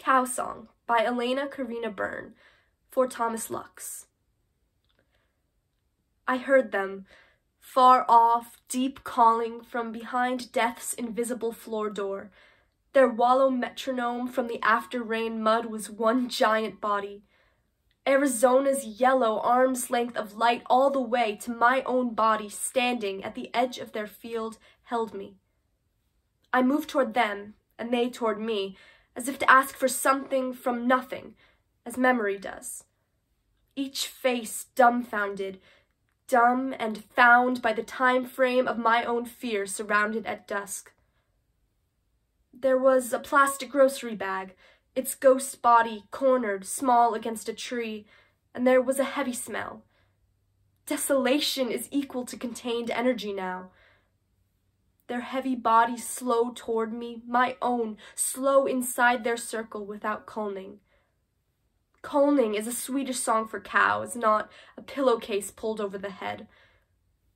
Cow Song by Elena Karina Byrne for Thomas Lux. I heard them, far off, deep calling from behind death's invisible floor door. Their wallow metronome from the after rain mud was one giant body. Arizona's yellow arm's length of light all the way to my own body standing at the edge of their field held me. I moved toward them, and they toward me, as if to ask for something from nothing, as memory does. Each face dumbfounded, dumb and found by the time frame of my own fear surrounded at dusk. There was a plastic grocery bag, its ghost body cornered small against a tree, and there was a heavy smell. Desolation is equal to contained energy now. Their heavy bodies slow toward me, my own, slow inside their circle without kulning. Kulning is a Swedish song for cows, not a pillowcase pulled over the head.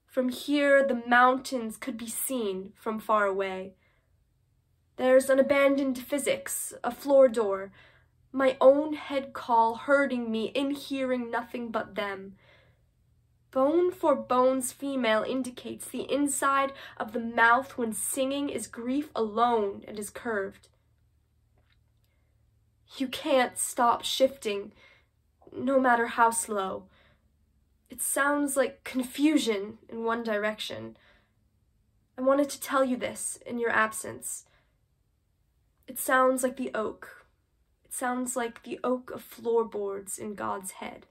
From here, the mountains could be seen from far away. There's an abandoned physics, a floor door, my own head call hurting me in hearing nothing but them. Bone for bone's female indicates the inside of the mouth when singing is grief alone and is curved. You can't stop shifting, no matter how slow. It sounds like confusion in one direction. I wanted to tell you this in your absence. It sounds like the oak. It sounds like the oak of floorboards in God's head.